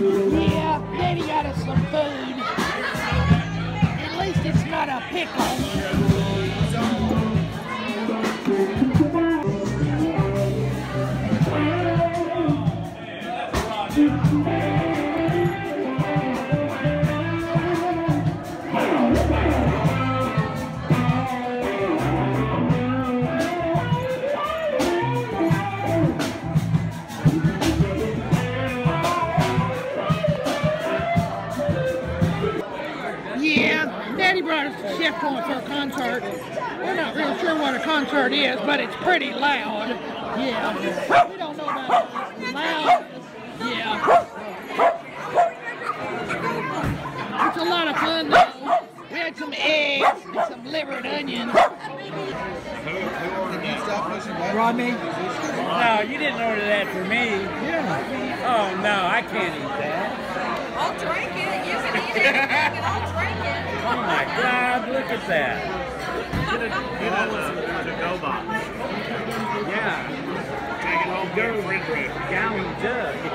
Yeah, Daddy got us some food. At least it's not a pickle. Yeah, Daddy brought us to Chef Point for a concert. We're not real sure what a concert is, but it's pretty loud. Yeah, we don't know about it. loud. Yeah, it's a lot of fun though. We had some eggs and some liver and onions. Rodney? No, you didn't order that for me. Yeah. Oh no, I can't eat that. I'll drink it. You can eat it. and I'll drink it. Oh my God, look at that. Get a, get a to-go box. Yeah, Take it home, get a refrigerator. gallon jug.